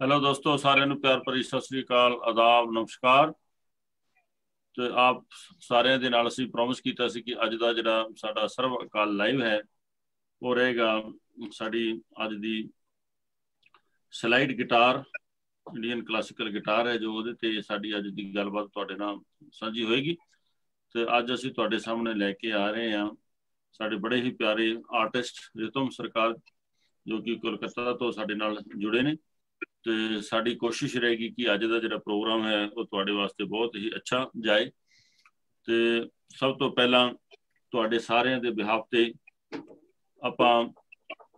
Hello ਦੋਸਤੋ, ਸਾਰਿਆਂ ਨੂੰ ਪਿਆਰ ਭਰੀ ਸਤਿ ਸ੍ਰੀ ਅਕਾਲ, ਆਦਾਬ, ਨਮਸਕਾਰ। ਤੇ ਆਪ ਸਾਰਿਆਂ ਦੇ ਨਾਲ ਅਸੀਂ ਪ੍ਰੋਮਿਸ ਕੀਤਾ ਸੀ ਕਿ ਅੱਜ ਦਾ ਜਿਹੜਾ ਸਾਡਾ ਸਰਵ ਅਕਾਲ ਲਾਈਵ ਹੈ, ਉਹ ਰਹੇਗਾ ਸਾਡੀ ਅੱਜ ਦੀ slide guitar Indian classical guitar ਹੈ, ਜੋ ਉਹਦੇ ਤੇ ਸਾਡੀ ਅੱਜ ਦੀ ਗੱਲਬਾਤ ਤੁਹਾਡੇ ਨਾਲ ਸਾਂਝੀ ਹੋਏਗੀ। ਤੇ ਅੱਜ ਅਸੀਂ ਤੁਹਾਡੇ ਸਾਹਮਣੇ ਲੈ ਕੇ ਆ ਰਹੇ ਹਾਂ ਸਾਡੇ ਬੜੇ ਹੀ ਪਿਆਰੇ ਆਰਟਿਸਟ ਰਿਤਮ ਸਰਕਾਰ, ਜੋ ਕਿ ਕੋਲਕਾਤਾ ਤੋਂ ਸਾਡੇ ਨਾਲ ਜੁੜੇ ਨੇ। ਤੇ ਸਾਡੀ ਕੋਸ਼ਿਸ਼ ਰਹੇਗੀ ਕਿ ਅੱਜ ਦਾ ਜਿਹੜਾ ਪ੍ਰੋਗਰਾਮ ਹੈ ਉਹ ਤੁਹਾਡੇ ਵਾਸਤੇ ਬਹੁਤ ਹੀ ਅੱਛਾ ਜਾਏ ਤੇ ਸਭ ਤੋਂ ਪਹਿਲਾਂ ਤੁਹਾਡੇ ਸਾਰਿਆਂ ਦੇ ਬਿਹਾਫ ਤੇ ਆਪਾਂ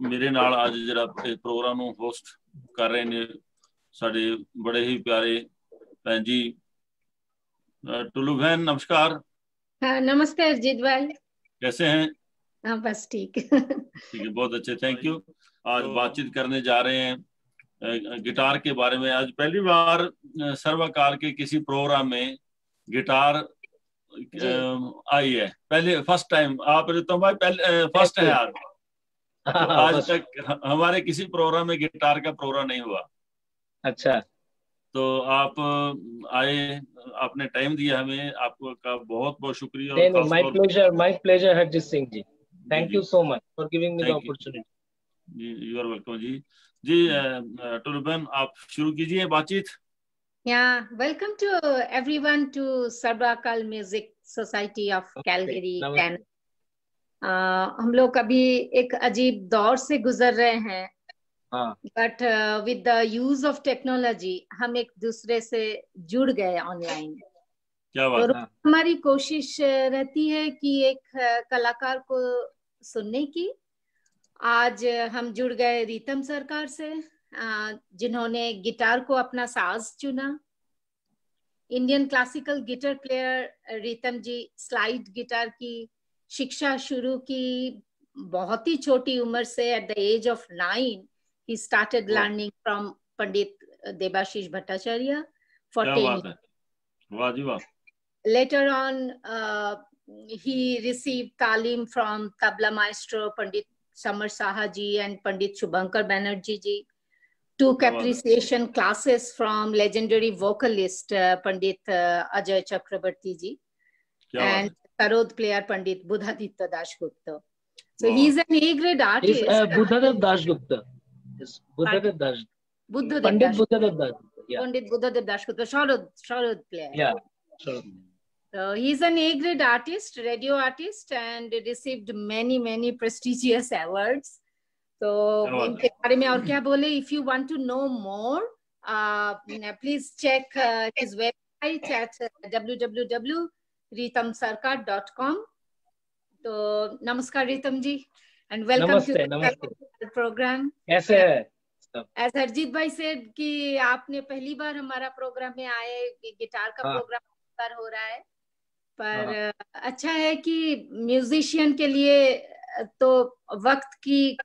ਮੇਰੇ ਨਾਲ ਅੱਜ ਜਿਹੜਾ ਇਹ ਪ੍ਰੋਗਰਾਮ ਨੂੰ ਹੋਸਟ ਕਰ ਰਹੇ ਨੇ ਸਾਡੇ बड़े ही प्यारे बहन जी टुल्लू बहन नमस्कार हाँ नमस्ते अरजीत भाई कैसे हैं हाँ बस ठीक ठीक है बहुत अच्छे थैंक यू आज तो, बातचीत करने जा रहे हैं गिटार के बारे में। आज पहली बार सर्वकाल के किसी प्रोग्राम में गिटार आई है। पहले फ़र्स्ट टाइम आप तो भाई पहले फ़र्स्ट है आज तो आज तक हमारे किसी प्रोग्राम में गिटार का प्रोग्राम नहीं हुआ। अच्छा। तो आप आए आपने टाइम दिया हमें। आपको का बहुत बहुत शुक्रिया। My pleasure my pleasure Harjeet Singh ji. Thank you so much for giving me the opportunity you are welcome जी। जी आप शुरू कीजिए बातचीत। Welcome to everyone to Sarbakal Music Society of Calgary, Canada. Uh, हम लोग अभी एक अजीब दौर से गुजर रहे हैं। But with the use of technology हम एक दूसरे से जुड़ गए ऑनलाइन क्या बात हमारी कोशिश रहती है कि एक कलाकार को सुनने की आज हम जुड़ गए रीतम सरकार से जिन्होंने गिटार को अपना साज चुना। Indian classical guitar player Ritam ji slide guitar की शिक्षा शुरू की बहुत ही छोटी उम्र से at the age of nine he started learning from Pandit Debashish Bhattacharya for ten later on he. Receive तालीम from tabla maestro Pandit Samar Sahaji and Pandit Shubhankar Banerjee ji. Took appreciation classes from legendary vocalist uh, Pandit uh, Ajay Chakrabarti ji and tarod player Pandit Buddhaditya Dashgupta. So wow. he's an A grade artist. He's, uh, Buddhaditya Dashgupta. is Buddhadev Das. Buddhadev Pandit Buddhadev Das. Yeah. Pandit Buddhadev Dashgupta, Sharad, Sharad player. Yeah, Sharad. So he's an A-grade artist, radio artist, and received many, many prestigious awards. So इनके बारे में और क्या बोले? If you want to know more, uh, please check uh, his website at www.ritamsarkar.com. तो नमस्कार रीतम जी and welcome नमस्ते, to नमस्ते. the program. कैसे है As हरजीत भाई सेड कि आपने पहली बार हमारा प्रोग्राम में आए गिटार का हाँ. प्रोग्राम पर हो रहा है पर हाँ. अच्छा है कि म्यूजिशियन के लिए तो वक्त की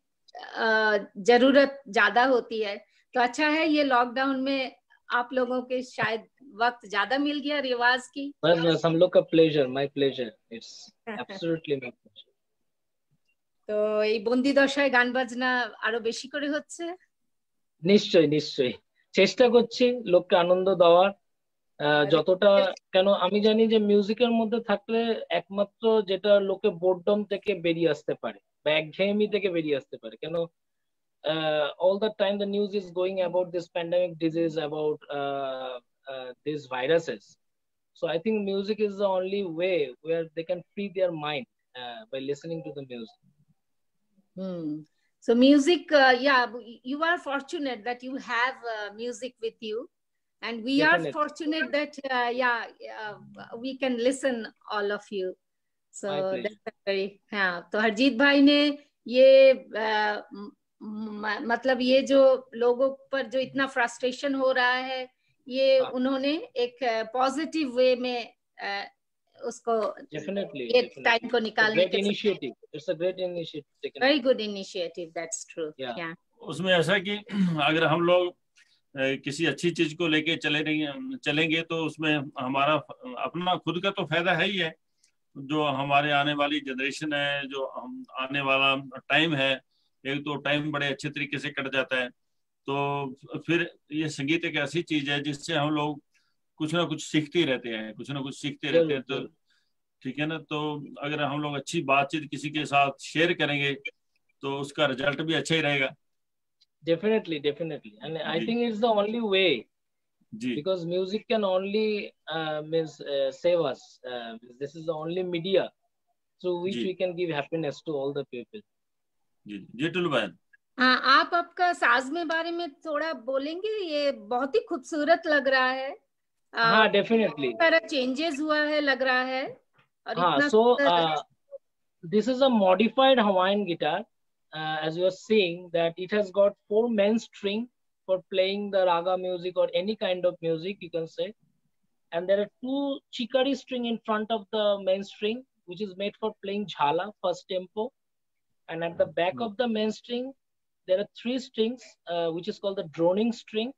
जरूरत ज्यादा होती है तो अच्छा है ये लॉकडाउन में आप लोगों के शायद वक्त ज्यादा मिल गया रिवाज की बस बस हम लोग का pleasure my pleasure it's absolutely my pleasure তো এই বন্দি দশায় গান বাজনা আরো বেশি করে হচ্ছে নিশ্চয়ই নিশ্চয়ই চেষ্টা করছি লোককে আনন্দ দেওয়ার যতটা কেন আমি জানি যে মিউজিকের মধ্যে থাকলে একমাত্র যেটা লোকে বোর্ডম থেকে বেরিয়ে আসতে পারে বা একঘেয়েমি থেকে বেরিয়ে আসতে পারে কেন all the time the news is going about this pandemic disease about this viruses so I think music is the only way where they can free their mind by listening to the music Hmm. So music, uh, yeah, you are fortunate that you have uh, music with you, And we Definitely. are fortunate that uh, yeah, we can listen all of you. So that's very yeah. तो हरजीत भाई ने ये मतलब ये जो लोगों पर जो इतना फ्रस्ट्रेशन हो रहा है ये उन्होंने एक पॉजिटिव वे में उसको definitely ये टाइम को निकालने great initiative it's a great initiative taken very good initiative that's true yeah, yeah. उसमें ऐसा कि अगर हम लोग किसी अच्छी चीज़ को लेके चले नहीं चलेंगे तो उसमें हमारा अपना खुद का तो फ़ायदा है ही है। जो हमारे आने वाली जनरेशन है जो हम आने वाला टाइम है एक तो टाइम बड़े अच्छे तरीके से कट जाता है। तो फिर ये संगीत एक ऐसी चीज़ है जिससे हम लोग कुछ ना कुछ सीखते रहते हैं कुछ ना कुछ सीखते रहते हैं तो ठीक है ना? तो अगर हम लोग अच्छी बातचीत किसी के साथ शेयर करेंगे तो उसका रिज़ल्ट भी अच्छा ही रहेगा। Definitely definitely and i think it's the only way ji because music can only uh, means uh, save us uh, this is the only media through which ji. we can give happiness to all the people जी जी टुल्लू बहन हाँ आप आपका साज में बारे में थोड़ा बोलेंगे ये बहुत ही खूबसूरत लग रहा है हाँ definitely किस तरह चेंजेस हुआ है लग रहा है और हाँ इतना so सुंदर- uh, this is a modified hawaiian guitar uh, as you are seeing that it has got four main string for playing the raga music or any kind of music you can say. And there are two chikari string in front of the main string which is made for playing jhala first tempo. And at the back of the main string there are three strings uh, which is called the droning string.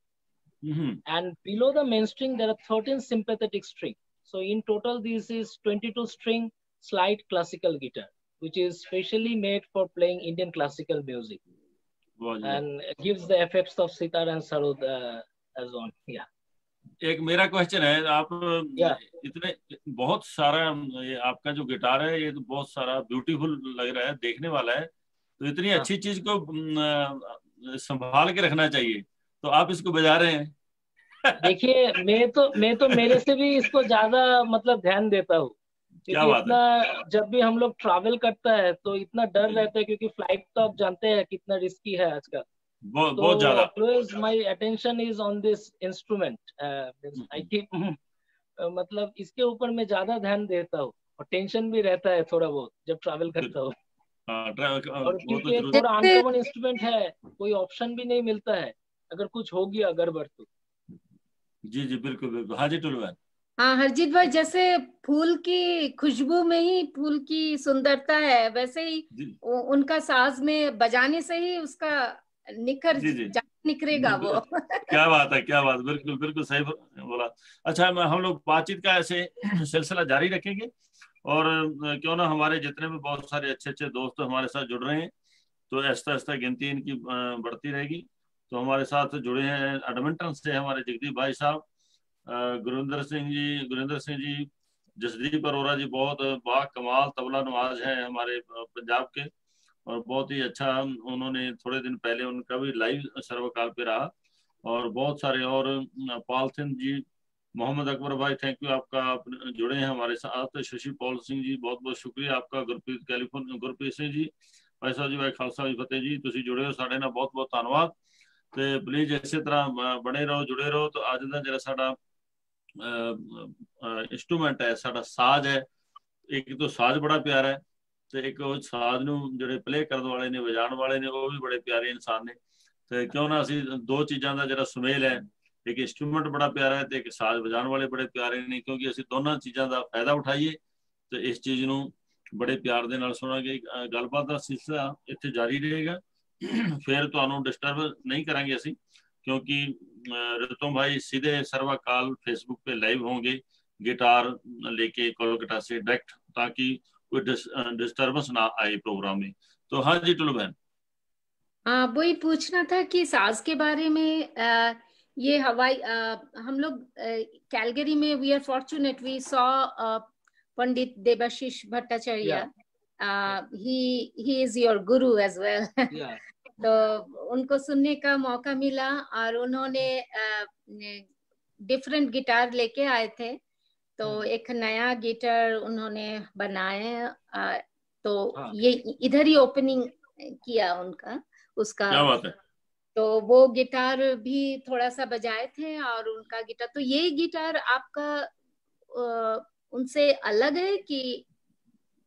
Mm -hmm. and below the main string there are 13 sympathetic string. So in total this is 22 string slide classical guitar. Which is specially made for playing indian classical music. Ji and gives the effects of sitar and sarod uh, as on yeah. एक मेरा question है आप Yeah. इतने बहुत सारा ये आपका जो गिटार है ये तो बहुत सारा ब्यूटीफुल लग रहा है देखने वाला है। तो इतनी हाँ. अच्छी चीज़ को संभाल के रखना चाहिए। तो आप इसको बजा रहे हैं। देखिए मैं तो मैं तो मेरे से भी इसको ज़्यादा मतलब ध्यान देता हूँ। क्या क्योंकि बात इतना जब भी हम लोग ट्रैवल करता है तो इतना डर रहता है क्योंकि फ़्लाइट तो आप जानते हैं कितना रिस्की है आजकल। बहुत बहुत ज़्यादा। attention is on this instrument uh, means I Mhm. keep uh, मतलब इसके ऊपर मैं ज़्यादा ध्यान देता हूँ। और टेंशन भी रहता है थोड़ा बहुत जब ट्रैवल करता हूँ। हाँ, और तो क्योंकि अनकॉमन इंस्ट्रूमेंट है कोई ऑप्शन भी नहीं मिलता है अगर कुछ हो गया गड़बड़ तो। जी जी बिल्कुल बिल्कुल। हाँ जी टुल्लू बहन हाँ हरजीत भाई जैसे फूल की खुशबू में ही फूल की सुंदरता है वैसे ही उनका साज में बजाने से ही उसका निखर जी, जी। निखरेगा वो। क्या बात है क्या बात बिल्कुल बिल्कुल सही बोला अच्छा मैं हम लोग बातचीत का ऐसे सिलसिला जारी रखेंगे और क्यों ना हमारे जितने भी बहुत सारे अच्छे अच्छे दोस्त हमारे साथ जुड़ रहे हैं तो ऐसा ऐसा गिनती इनकी बढ़ती रहेगी। तो हमारे साथ जुड़े हैं एडमिंटन से हमारे जगदीप भाई साहब गुरिंदर सिंह जी गुरिंदर सिंह जी जसदीप अरोरा जी बहुत बा कमाल तबला नवाज हैं हमारे अ, पंजाब के और बहुत ही अच्छा उन्होंने थोड़े दिन पहले उनका भी लाइव सर्वकाल पे रहा और बहुत सारे और अ, पाल सिंह जी मोहम्मद अकबर भाई थैंक यू आपका अपने- जुड़े हैं हमारे साथ शशि पॉल सिंह जी बहुत बहुत शुक्रिया आपका गुरप्रीत कैलिफोन गुरप्रीत ਸਿੰਘ ਜੀ ਭਾਈ ਸਾਹਿਬ ਜੀ ਭਾਈ ਖਾਲਸਾ ਜੀ ਫਤਿਹ ਜੀ ਤੁਸੀਂ ਜੁੜੇ ਹੋ ਸਾਡੇ ਨਾਲ ਬਹੁਤ ਬਹੁਤ ਧੰਨਵਾਦ ਤੇ ਪਲੀਜ਼ ਇਸੇ ਤਰ੍ਹਾਂ ਅ, ਬਣੇ ਰਹੋ ਜੁੜੇ ਰਹੋ ਤਾਂ ਅੱਜ ਦਾ ਜਿਹੜਾ ਸਾਡਾ ਇਨਸਟਰੂਮੈਂਟ ਹੈ, ਸਾਡਾ ਸਾਜ਼ ਹੈ। ਇੱਕ ਤੋਂ ਸਾਜ਼ ਬੜਾ ਪਿਆਰਾ ਹੈ ਤੇ ਇੱਕ ਉਹ ਸਾਜ਼ ਨੂੰ ਜਿਹੜੇ ਪਲੇ ਕਰਨ ਵਾਲੇ ਨੇ, ਵਜਾਉਣ ਵਾਲੇ ਨੇ, ਉਹ ਵੀ ਬੜੇ ਪਿਆਰੇ ਇਨਸਾਨ ਨੇ। ਤੇ ਕਿਉਂ ਨਾ ਅਸੀਂ ਦੋ ਚੀਜ਼ਾਂ ਦਾ ਜਿਹੜਾ ਸੁਮੇਲ ਹੈ, ਇੱਕ ਇਨਸਟਰੂਮੈਂਟ ਬੜਾ ਪਿਆਰਾ ਹੈ ਤੇ ਇੱਕ ਸਾਜ਼ ਵਜਾਉਣ ਵਾਲੇ ਬੜੇ ਪਿਆਰੇ ਨੇ, ਕਿਉਂਕਿ ਅਸੀਂ ਦੋਨਾਂ ਚੀਜ਼ਾਂ ਦਾ ਫਾਇਦਾ ਉਠਾਈਏ ਤੇ ਇਸ ਚੀਜ਼ ਨੂੰ ਬੜੇ ਪਿਆਰ ਦੇ ਨਾਲ ਸੁਣਾਂਗੇ। ਗੱਲਬਾਤ ਦਾ ਸਿਲਸਿਲਾ ਇੱਥੇ ਜਾਰੀ ਰਹੇਗਾ। ਫਿਰ ਤੁਹਾਨੂੰ ਡਿਸਟਰਬ ਨਹੀਂ ਕਰਾਂਗੇ ਅਸੀਂ। क्योंकि ऋतुम भाई सीधे सर्वकाल फेसबुक पे लाइव होंगे गिटार लेके कोलकाता से डायरेक्ट ताकि कोई डिस्टरबेंस ना आए प्रोग्राम में। तो हाँ जी टुल्लू बहन। हाँ वही पूछना था कि साज के बारे में अ, ये हवाई अ, हम लोग कैलगरी में we are fortunate we saw Pandit Debashish Bhattacharya he he is your guru as well yeah. तो उनको सुनने का मौका मिला और उन्होंने डिफरेंट गिटार लेके आए थे तो हम्म। एक नया गिटार उन्होंने बनाए तो हाँ। ये इधर ही ओपनिंग किया उनका उसका क्या बात है तो वो गिटार भी थोड़ा सा बजाए थे और उनका गिटार तो ये गिटार आपका उनसे अलग है कि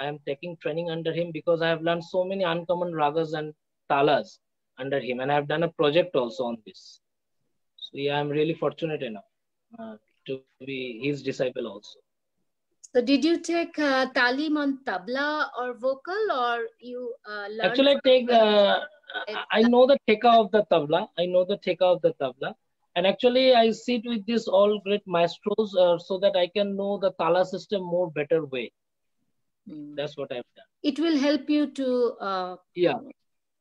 I am taking training under him because I have learned so many uncommon ragas and talas under him, and I've done a project also on this. So yeah, I'm really fortunate enough uh, to be his disciple also. So did you take uh, talim on tabla or vocal, or you uh? Actually, I take. Uh, I know the teka of the tabla. I know the teka of the tabla, and actually, I sit with these all great maestros uh, so that I can know the tala system more better way. Mm. That's what I've done. It will help you to. Uh, yeah.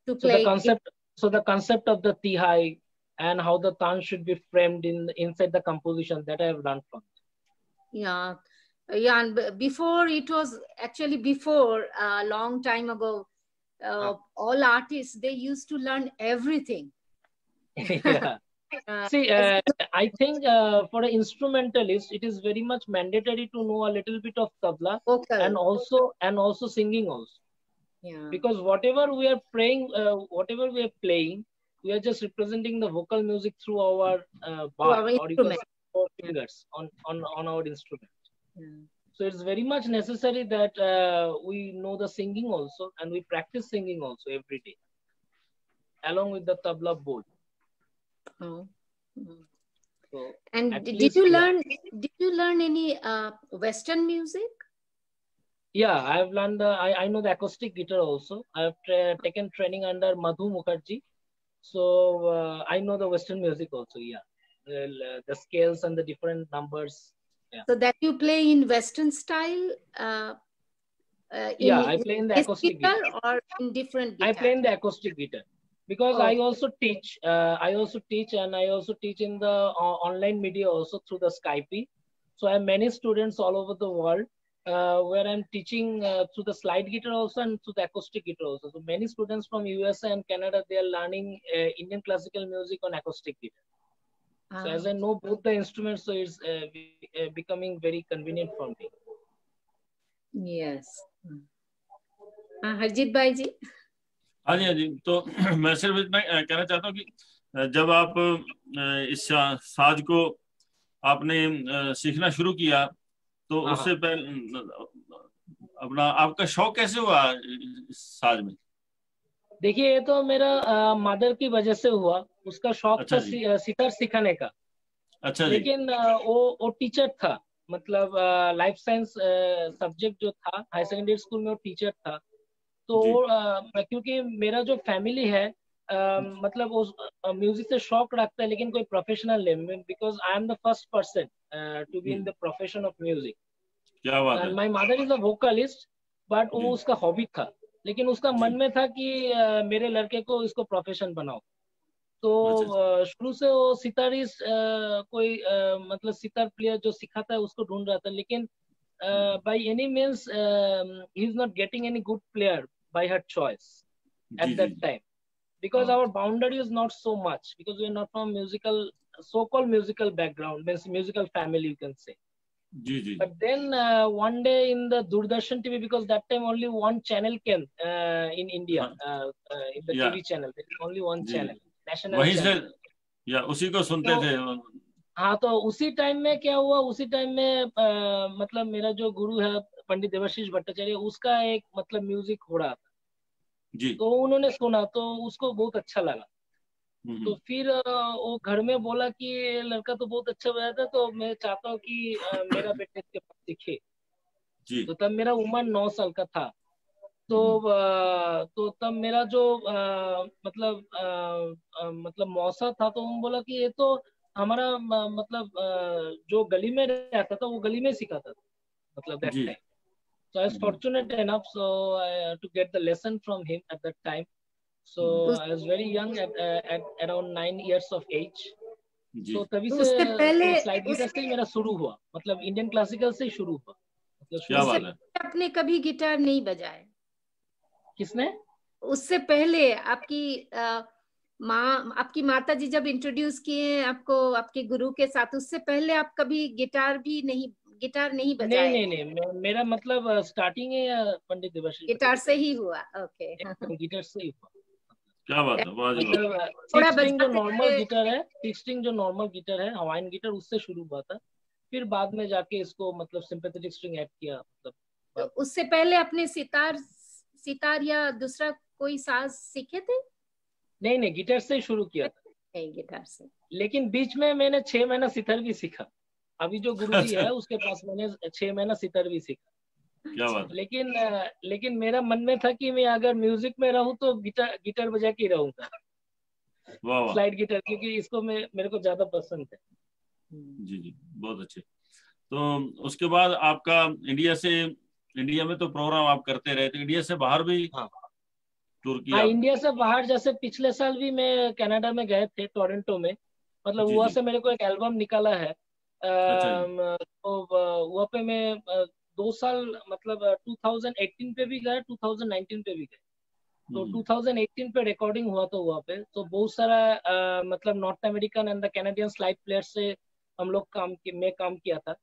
To play. So the concept. So the concept of the tihai and how the tan should be framed in inside the composition that I have learned from. Yeah yeah and before it was actually before a uh, long time ago uh, all artists they used to learn everything yeah uh, see uh, i think uh, for an instrumentalist it is very much mandatory to know a little bit of tabla okay. and also and also singing also. Yeah. Because whatever we are playing uh, whatever we are playing we are just representing the vocal music through our uh, bar our or can fingers on, on on our instrument. So it's very much necessary that uh, we know the singing also and we practice singing also every day along with the tabla board. Oh. So and did you learn did you learn any uh, western music yeah i have learned the, I, I know the acoustic guitar also i have tra taken training under madhu mukherjee so uh, i know the western music also yeah the, the scales and the different numbers yeah. So that you play in Western style? Uh, uh, yeah, I play in the acoustic guitar, guitar, or in different guitar? I play in the acoustic guitar because oh. i also teach uh, i also teach and i also teach in the uh, online media also through the skype. So i have many students all over the world uh, where i'm teaching uh, through the slide guitar also and through the acoustic guitar also. So many students from usa and canada they are learning uh, indian classical music on acoustic guitar. So as i ah. know both the instruments so it's uh, becoming very convenient for me. Yes. Uh, harjit bhai ji. हाँ जी हाँ जी। तो मैं सिर्फ़ इतना कहना चाहता हूँ कि जब आप इस साज को आपने सीखना शुरू किया तो उससे पहले अपना आपका शौक कैसे हुआ इस साज में? देखिए ये तो मेरा मदर की वजह से हुआ। उसका शौक अच्छा था सितार सिखाने का। अच्छा लेकिन वो वो टीचर था। मतलब लाइफ साइंस सब्जेक्ट जो था हाई सेकेंडरी स्कूल में वो टीचर था। तो क्योंकि मेरा जो फैमिली है आ, मतलब उस म्यूज़िक से शौक रखता है लेकिन कोई प्रोफेशनल नहीं because I am the first person to be in the profession of music क्या बात है। My mother is a vocalist but वो उसका हॉबी था लेकिन उसका मन में था कि आ, मेरे लड़के को इसको प्रोफेशन बनाओ तो अच्छा, अच्छा। शुरू से वो सितारी कोई आ, मतलब सितार प्लेयर जो सिखाता है उसको ढूंढ रहा था लेकिन by any means he is not getting any good player by her choice at that time because our boundary is not so much because we're not from musical so-called musical background means musical family you can say but then uh, one day in the Doordarshan TV because that time only one channel came uh, in India uh, uh, in the yeah. TV channel there is only one channel national वहीं से या उसी को सुनते तो, थे हाँ तो उसी टाइम में क्या हुआ उसी टाइम में आ, मतलब मेरा जो गुरु है पंडित देवाशीष भट्टाचार्य उसका एक मतलब म्यूज़िक हो रहा था। जी। तो उन्होंने सुना तो उसको बहुत अच्छा लगा। हम्म, तो हम्म। फिर वो घर में बोला कि लड़का तो बहुत अच्छा बजाता तो मैं चाहता हूँ कि मेरा बेटे इसके पास सीखे। तो तब मेरा उम्र नौ साल का था। तो हम्म। तो तब मेरा जो आ, मतलब आ, आ, मतलब मौसा था तो उन्होंने बोला कि ये तो हमारा मतलब जो गली में रहता था वो गली में सिखाता था मतलब so i was fortunate enough so uh, to get the lesson from him at that time. So i was very young at, uh, at around 9 years of age. तो तभी से पहले स्लाइड गिटार से मेरा शुरू हुआ। मतलब इंडियन क्लासिकल से शुरू हुआ। मतलब क्या बात है? आपने कभी गिटार नहीं बजाया? किसने? उससे पहले आपकी माँ आपकी माता जी जब इंट्रोड्यूस किए आपको आपके गुरु के साथ उससे पहले आप कभी गिटार भी नहीं गिटार नहीं बजाए। नहीं नहीं नहीं मेरा मतलब स्टार्टिंग है या पंडित दिवस गिटार से ही हुआ ओके। गिटार से ही हुआ। क्या बात है मतलब थोड़ा जो नॉर्मल गिटार है सिक्सटिंग जो नॉर्मल गिटार है हवाइन गिटार उससे शुरू हुआ था। फिर बाद में जाके इसको मतलब सिंपैथेटिक स्ट्रिंग ऐड किया मतलब। तो उससे पहले अपने सितार सितार या दूसरा कोई साज सीखे थे? नहीं नहीं गिटार से शुरू किया था। नहीं गिटार से। लेकिन बीच में मैंने छह महीना सितार भी सीखा। अभी जो गुरु जी। है उसके पास मैंने छह महीना सितर भी सीखा। क्या बात लेकिन लेकिन मेरा मन में था कि मैं अगर म्यूज़िक में रहूँ तो गिटार गिटार बजा के ही रहूँगा। स्लाइड गिटार क्योंकि इसको मैं मेरे को ज़्यादा पसंद है। जी जी बहुत अच्छे। तो उसके बाद आपका इंडिया से इंडिया में तो प्रोग्राम आप करते रहे तो इंडिया से बाहर भी हाँ। टूर हाँ किया इंडिया से बाहर जैसे पिछले साल भी मैं कनाडा में गए थे टोरंटो में। मतलब वहाँ से मेरे को एक एल्बम निकाला है। तो वहाँ पे मैं दो साल मतलब अ, 2018 पे भी गए 2019 पे भी गए। तो हम्म, 2018 पे रिकॉर्डिंग हुआ था वहाँ पे। तो बहुत सारा मतलब north American and the Canadian slide player से हम लोग काम कि, मैं काम किया था।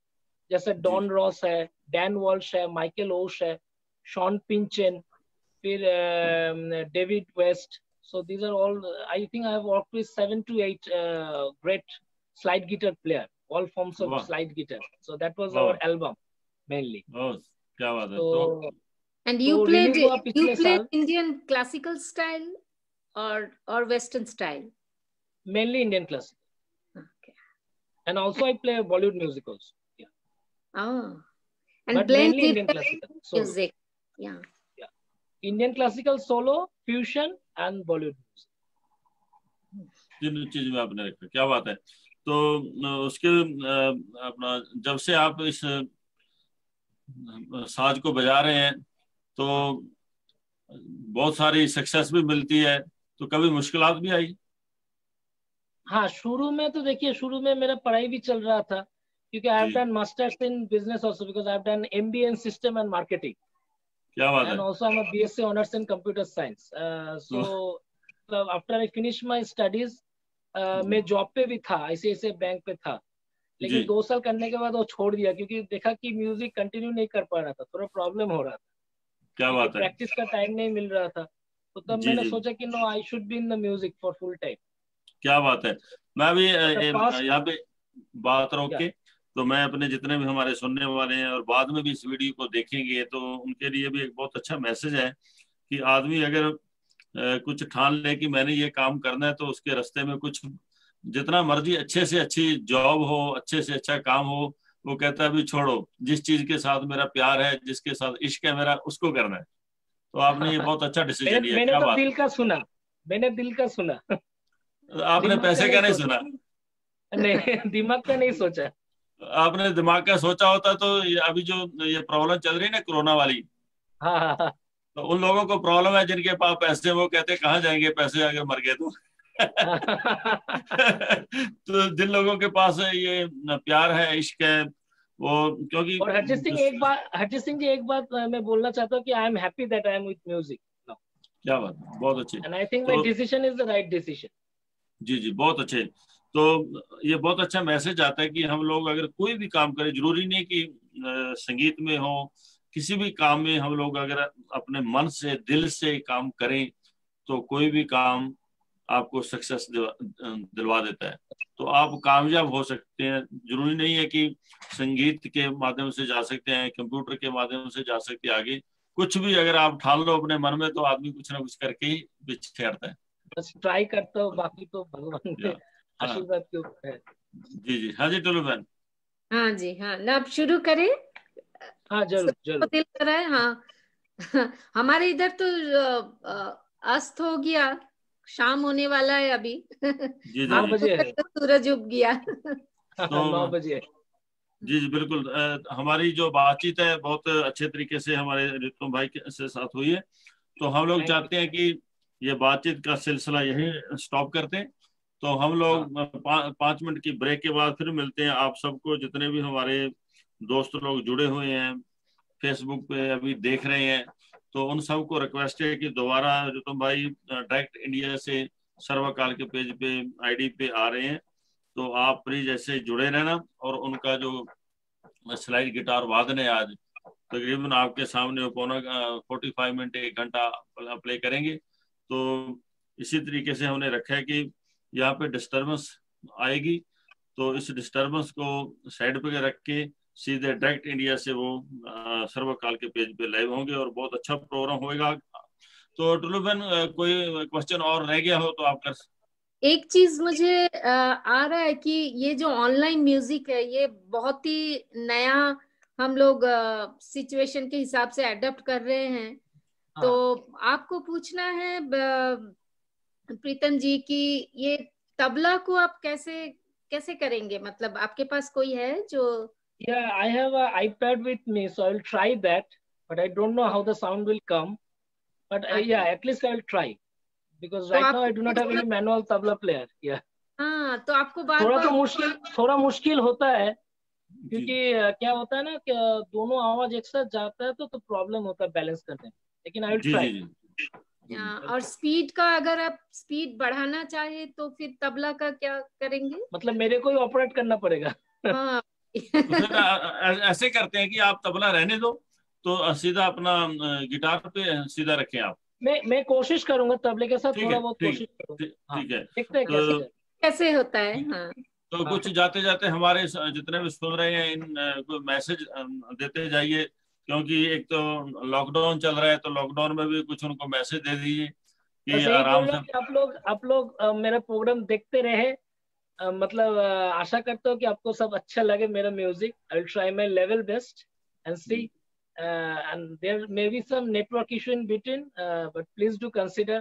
जैसे डॉन रॉस है डैन वॉल्श है माइकल ओश है शॉन पिंचन फिर David West so these are all i think i have worked with seven to eight uh, great slide guitar player all forms of Wow. slide guitar so that was Wow. our album mainly ओह, क्या बात है तो so And you तो played you played साल। Indian classical style or or Western style? mainly indian classic Okay. and also i play bollywood music also yeah. Oh. And but blend mainly indian classical solo. music. Yeah. indian classical solo fusion and bollywood music तीन चीज़ में आपने रखा क्या बात है तो उसके अपना जब से आप इस साज को बजा रहे हैं तो बहुत सारी सक्सेस भी मिलती है। तो कभी मुश्किलात भी आई? हाँ शुरू में तो देखिए शुरू में मेरा पढ़ाई भी चल रहा था क्योंकि I have done masters in business also because I have done MBA in system and marketing क्या बात है। also I'm a BSc honors in computer science. Uh, so uh, after I finished my studies, मैं job पे भी था ऐसे ऐसे bank पे था। लेकिन दो साल करने के बाद वो छोड़ दिया क्योंकि देखा कि म्यूज़िक कंटिन्यू नहीं कर पा रहा था थोड़ा प्रॉब्लम हो रहा था। क्या बात है। प्रैक्टिस का टाइम नहीं मिल रहा था। तो तब जी, मैंने जी। सोचा कि no I should be in the music for full time क्या बात है। मैं भी यहाँ पे बात रोक के तो मैं अपने जितने भी हमारे सुनने वाले हैं और बाद में भी इस वीडियो को देखेंगे तो उनके लिए भी एक बहुत अच्छा मैसेज है कि आदमी अगर कुछ ठान ले कि मैंने ये काम करना है तो उसके रास्ते में कुछ जितना मर्ज़ी अच्छे से अच्छी जॉब हो अच्छे से अच्छा काम हो वो कहता है अभी छोड़ो जिस चीज़ के साथ मेरा प्यार है जिसके साथ इश्क है मेरा उसको करना है। तो आपने ये बहुत अच्छा डिसीज़न लिया मैंने क्या तो बात दिल का सुना मैंने दिल का सुना। आपने पैसे का नहीं सुना? नहीं दिमाग का नहीं सोचा। आपने दिमाग का सोचा होता तो अभी जो ये प्रॉब्लम चल रही है ना कोरोना वाली हाँ हाँ हाँ। तो उन लोगों को प्रॉब्लम है जिनके पास पैसे वो कहते कहाँ जाएँगे पैसे अगर मर गए तो? तो जिन लोगों के पास ये प्यार है इश्क है वो क्योंकि और हरजीत सिंह एक बात हरजीत सिंह जी एक बात मैं बोलना चाहता हूँ कि I am happy that I am with music क्या बात बहुत अच्छे। And I think my decision is the right decision जी जी बहुत अच्छे। तो ये बहुत अच्छा मैसेज आता है कि हम लोग अगर कोई भी काम करें ज़रूरी नहीं कि संगीत में हो किसी भी काम में हम लोग अगर अपने मन से दिल से काम करें तो कोई भी काम आपको सक्सेस दिलवा देता है। तो आप कामयाब हो सकते हैं। ज़रूरी नहीं है कि संगीत के माध्यम से जा सकते हैं कंप्यूटर के माध्यम से जा सकते हैं आगे। कुछ भी अगर आप ठान लो अपने मन में तो आदमी कुछ ना कुछ करके ही बिछेड़ता है। बस ट्राई करता हूँ बाकी तो भगवान के हाँ। आशीर्वाद के ऊपर है। जी जी। हाँ जी टुल्लू बहन। हाँ जी हाँ। ना अब शुरू करें। हाँ ज़रूर ज़रूर दिल कर रहा है हाँ। हमारे इधर तो अस्त हो गया शाम होने वाला है अभी। नौ बजे है। सूरज उग गया। तो- नौ बजे जी जी बिल्कुल। हमारी जो बातचीत है बहुत अच्छे तरीके से हमारे रितु भाई के से साथ हुई है। तो हम लोग चाहते हैं कि ये बातचीत का सिलसिला यही स्टॉप करते हैं। तो हम लोग पा, पाँच मिनट की ब्रेक के बाद फिर मिलते हैं आप सबको जितने भी हमारे दोस्त लोग जुड़े हुए हैं फेसबुक पे अभी देख रहे हैं तो उन सबको रिक्वेस्ट है कि दोबारा रितुम भाई डायरेक्ट इंडिया से सर्वकाल के पेज पे आईडी पे आ रहे हैं तो आप प्लीज़ ऐसे जुड़े रहना और उनका जो स्लाइड गिटार वादन है आज, तकरीबन तो आपके सामने पौना फोर्टी फाइव मिनट एक घंटा प्ले करेंगे। तो इसी तरीके से हमने रखा है कि यहाँ पे डिस्टरबेंस आएगी तो इस डिस्टरबेंस को साइड पे रख के सीधे डायरेक्ट इंडिया से वो सर्वकाल के पेज पे लाइव होंगे और बहुत अच्छा प्रोग्राम होएगा। तो टुल्लू बहन कोई क्वेश्चन और रह गया हो तो आप कर एक चीज़ मुझे आ रहा है कि ये जो ऑनलाइन म्यूज़िक है ये बहुत ही नया हम लोग सिचुएशन के हिसाब से अडेप्ट कर रहे हैं। हाँ. तो आपको पूछना है प्रीतम जी कि ये तबला को आप कैसे कैसे करेंगे? मतलब आपके पास कोई है जो yeah i have a ipad with me so i'll try that but i don't know how the sound will come but uh, yeah at least i'll try because right now i do not have any manual tabla player yeah हाँ तो आपको बार थोड़ा तो मुश्किल थोड़ा मुश्किल होता है क्योंकि क्या होता है ना कि दोनों आवाज़ एक साथ जाता है तो तो प्रॉब्लम होता है बैलेंस करने लेकिन आई विल ट्राई और स्पीड का अगर आप स्पीड बढ़ाना चाहे तो फिर तबला का क्या करेंगे मतलब मेरे को ही ऑपरेट करना पड़ेगा हाँ तो ऐसे करते हैं कि आप तबला रहने दो तो सीधा अपना गिटार पे सीधा रखें आप। मैं मैं कोशिश करूँगा तबले के साथ थोड़ा बहुत कोशिश हाँ, ठीक है। देखते हैं कैसे तो कैसे होता है हाँ। तो कुछ जाते जाते हमारे जितने भी सुन रहे हैं इन मैसेज देते जाइए क्योंकि एक तो लॉकडाउन चल रहा है तो लॉकडाउन में भी कुछ उनको मैसेज दे दीजिए कि आराम से आप लोग आप लोग मेरा प्रोग्राम देखते रहे मतलब आशा करता हूँ कि आपको सब अच्छा लगे मेरा music I will try my level best and see and there may be some network issue in between but please do consider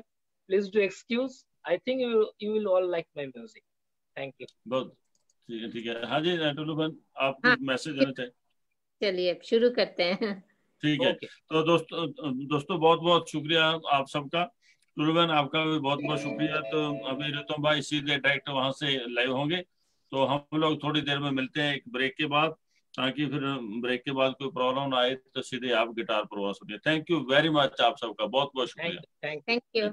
please do excuse I think you you will all like my music thank you बहुत ठीक है ठीक है। हाँ जी टुलू बहन आप हाँ, message देना चाहिए चलिए अब शुरू करते हैं। ठीक है। तो दोस्तों दोस्तों बहुत बहुत शुक्रिया आप सबका। टुलबन आपका भी बहुत बहुत शुक्रिया। तो अभी रितम भाई सीधे डायरेक्ट वहाँ से लाइव होंगे। तो हम लोग थोड़ी देर में मिलते हैं एक ब्रेक के बाद ताकि फिर ब्रेक के बाद कोई प्रॉब्लम ना आए तो सीधे आप गिटार प्रवास सुनिए। थैंक यू वेरी मच आप सबका। बहुत बहुत शुक्रिया। Thank you